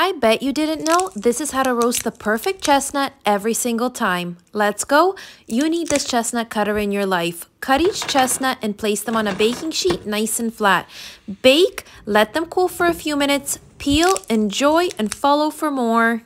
I bet you didn't know this is how to roast the perfect chestnut every single time. Let's go. You need this chestnut cutter in your life. Cut each chestnut and place them on a baking sheet nice and flat. Bake, let them cool for a few minutes, peel, enjoy, and follow for more.